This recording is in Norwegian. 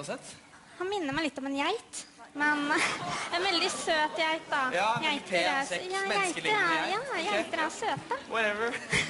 du har sett? Han minner meg litt om en geit. Men en veldig søt geit, da. Ja, Geiter pen, sekk, ja, menneskelignende geiter er- geit. Ja, geiter er søte. Whatever.